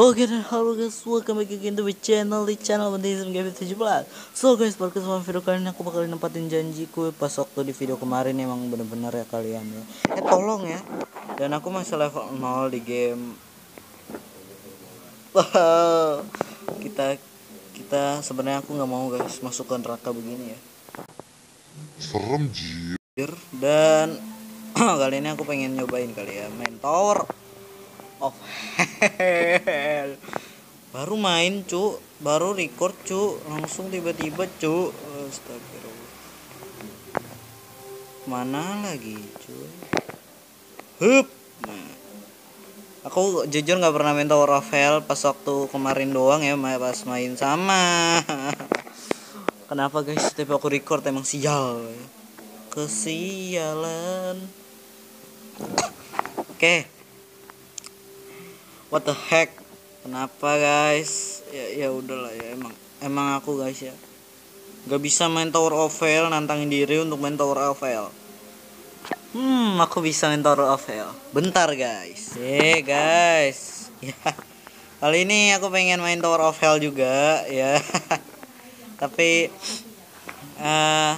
Oke dan halo guys, welcome back again to my channel. Di channel Bentism Game 17 So guys, pada kesempatan video kali ini aku bakal nempatin janjiku pas waktu di video kemarin emang bener-bener ya kalian ya. Eh tolong ya, dan aku masih level 0 di game. Wow, kita kita sebenarnya aku nggak mau guys masuk ke neraka begini ya. Serem jir Dan kali ini aku pengen nyobain kali ya main Tower of Hell Baru main cu. Baru record cu. Langsung tiba-tiba cu. Astagfirullah. Mana lagi cu? Hup. Nah. Aku jujur nggak pernah main Tower of Hell Pas waktu kemarin doang ya Pas main sama. Kenapa guys? Tapi aku record emang sial Kesialan. Oke What the heck? Kenapa guys? Ya ya udahlah ya emang Emang aku guys ya. Gak bisa main Tower of Hell Nantangin diri untuk main Tower of Hell. Hmm aku bisa main Tower of Hell. Bentar guys. Eh guys. Ya. Kali ini aku pengen main Tower of Hell juga ya. Tapi eh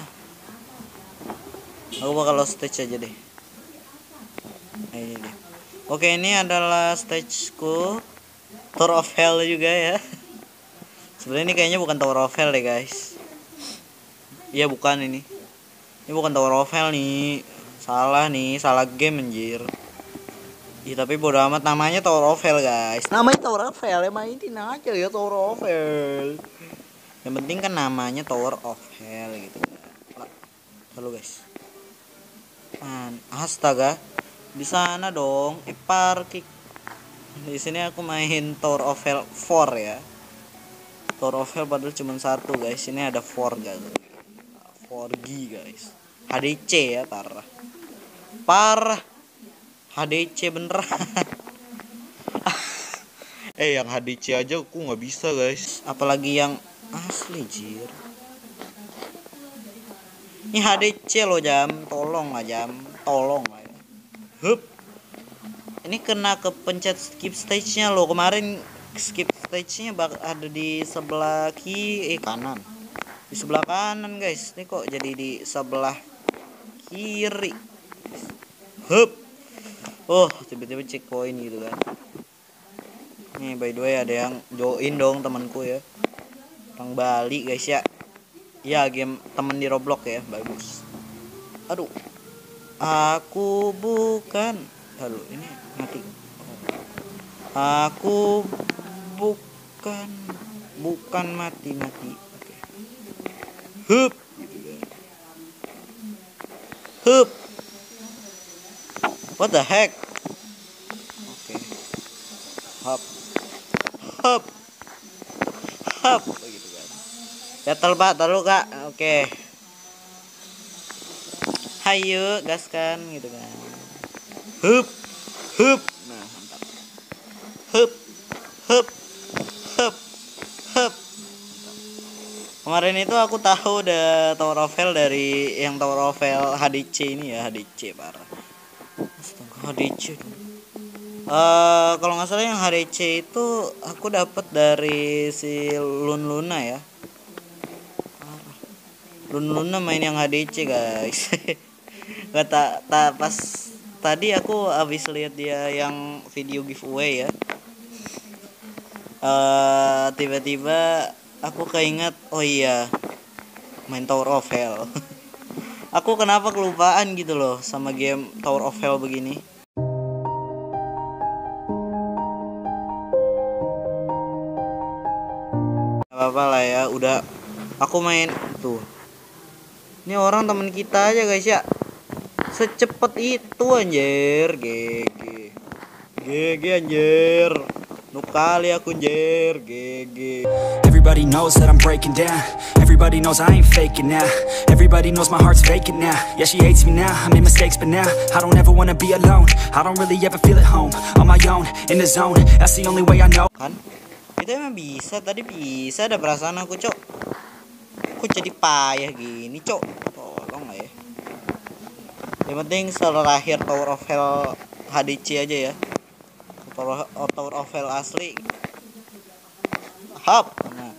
Aku bakal lost stage aja deh. Nah, ini deh. Oke ini adalah stageku Tower of Hell juga ya. Sebenarnya ini kayaknya bukan Tower of Hell deh guys. Iya bukan ini. Ini bukan Tower of Hell nih. Salah nih, salah game anjir. Iya tapi bodo amat namanya Tower of Hell guys. Namanya Tower of Hell ya mainin aja ya Tower of Hell. Yang penting kan namanya Tower of Hell gitu. Lalu guys. Astaga di sana dong eh parkik di sini aku main Tower of Hell 4 ya. Tower of Hell padahal cuma satu guys. Ini ada 4 guys. 4G guys. HDC ya parah parah HDC bener eh yang HDC aja aku nggak bisa guys. Apalagi yang asli jir. Ini HDC loh jam. Tolong lah jam. Tolong lah. Hup. Ini kena ke pencet skip stage-nya loh. Kemarin skip stage-nya ada di sebelah kiri eh kanan. Di sebelah kanan, guys. Ini kok jadi di sebelah kiri. Hup. Oh, tiba-tiba cek poin gitu kan. Nih, by the way ada yang join dong temanku ya. Orang Bali, guys ya. Ya, game temen di Roblox ya, bagus. Aduh. Aku bukan Halo, ini mati. Aku bukan bukan mati-mati. Oke. Hup. Hup. What the heck? Oke. Hop. Hop. Hop begitu kan. Pak, taruh Kak. Oke. Hayu, gaskan gitu kan. Hup. Hup. Nah, mantap. Hup. Hup. Hup. Hup. Kemarin itu aku tahu udah Tower of dari yang Tower of HDC ini ya, HDC parah. Astaga, HDC. Uh, kalau nggak salah yang HDC itu aku dapat dari si Lun Luna ya. Lun Luna main yang HDC guys. Gak tak ta, pas tadi aku habis lihat dia yang video giveaway ya. Uh, tiba-tiba aku keinget oh iya main Tower of Hell. aku kenapa kelupaan gitu loh sama game Tower of Hell begini. apa-apa lah ya udah aku main tuh ini orang teman kita aja guys ya secepat itu anjir. GG GG anjir. Nuk kali aku anjir. GG Everybody knows that I'm breaking down. Everybody knows I ain't faking now. Everybody knows my heart's vacant now. Yeah, she hates me now, I made mistakes but now I don't ever wanna be alone. I don't really ever feel at home. On my own, in the zone. That's the only way I know. Kan? Kita emang bisa. Tadi bisa ada perasaan aku cok. Kok jadi payah gini cok yang penting terakhir Tower of Hell HDC aja ya. Tower, Tower of Hell asli. Hop nah.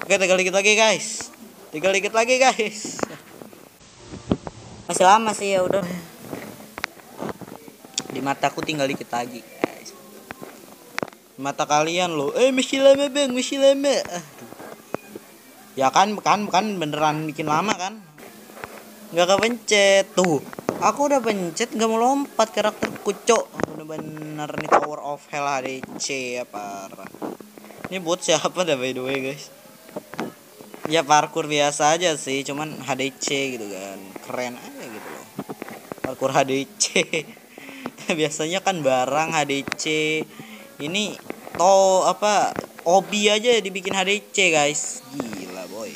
oke tinggal dikit lagi guys. Tinggal dikit lagi guys. Masih lama sih ya udah. di mataku tinggal dikit lagi guys. Mata kalian loh. Eh masih lama bang. Masih lama. Ya kan kan kan beneran bikin lama kan? Nggak kepencet. Tuh aku udah pencet nggak mau lompat karakter kucok bener-bener nih Tower of Hell HDC ya parah. Ini buat siapa dah by the way guys? Ya parkour biasa aja sih cuman HDC gitu kan. Keren aja gitu loh. Parkour HDC biasanya kan barang HDC ini to apa obi aja dibikin HDC guys. Gila boy.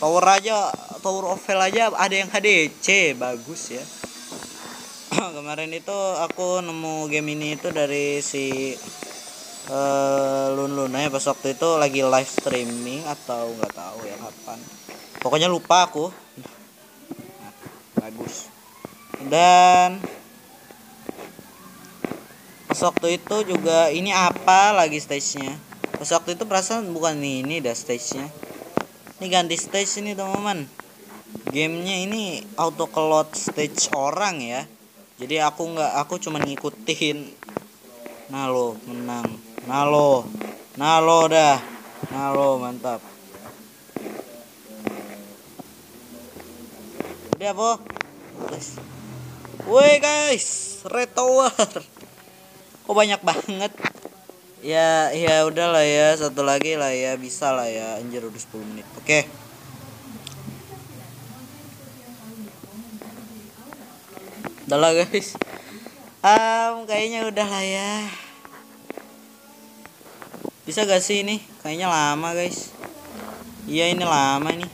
Tower aja tower of hell aja ada yang HDC bagus ya. Kemarin itu aku nemu game ini itu dari si uh, Lun Luna ya pas waktu itu lagi live streaming atau nggak tahu ya kapan. Pokoknya lupa aku. Nah, bagus. Dan pas waktu itu juga ini apa lagi stage nya pas waktu itu perasaan bukan ini dah stage nya ini ganti stage ini teman-teman gamenya ini auto load stage orang ya. Jadi aku nggak aku cuma ngikutin. Nah lo menang. Nah lo nah lo dah. Nah lo mantap. Udah guys woi guys. Red tower. Kok banyak banget? Ya ya udahlah ya. Satu lagi lah ya. Bisa lah ya. Anjir udah 10 menit. Oke udah lah guys. Um, kayaknya udah lah ya. Bisa gak sih ini? Kayaknya lama guys. Iya ini lama nih.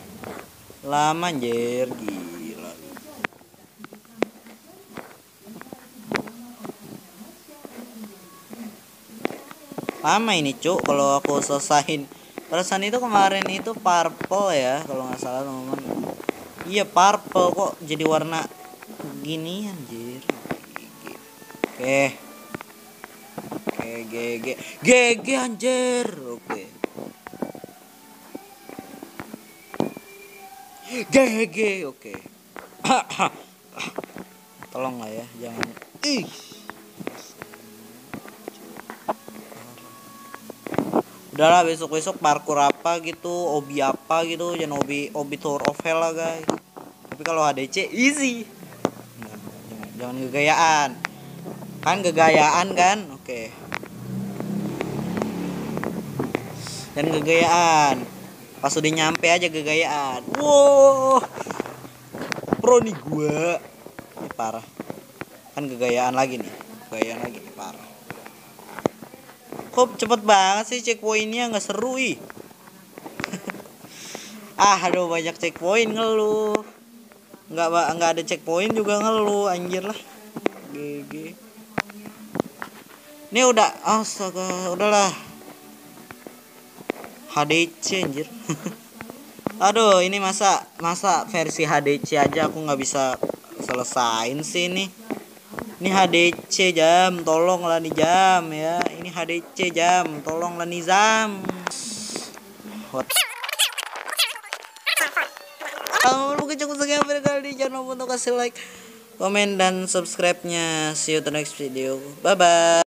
Lama anjir. Gila. Lama ini cuk kalau aku selesain. Perasaan itu kemarin itu purple ya kalau nggak salah teman-teman. Iya purple kok jadi warna gini anjir. Oke. Oke GG GG anjir. Oke. GG oke. Tolong lah ya jangan. Ih. Udahlah besok besok parkour apa gitu obi apa gitu jangan obi obi tour of hell lah guys. Tapi kalau HDC easy jangan, gegayaan kan gegayaan kan? Oke. Dan gegayaan pas udah nyampe aja gegayaan wow pro nih gua. Ini parah. Kan gegayaan lagi nih. Gegayaan lagi nih parah. Kok cepet banget sih checkpointnya? Nggak seru ih. Ah aduh banyak checkpoint ngeluh nggak nggak ada checkpoint juga ngeluh anjir lah. GG ini udah astaga udahlah. HDC anjir. Aduh ini masa masa versi HDC aja aku nggak bisa selesain sih ini. Ini HDC jam tolonglah nih jam ya. Ini HDC jam tolonglah nih jam. What? Mungkin cukup sekian kali jangan lupa untuk kasih like, komen dan subscribe-nya. See you to next video. Bye bye.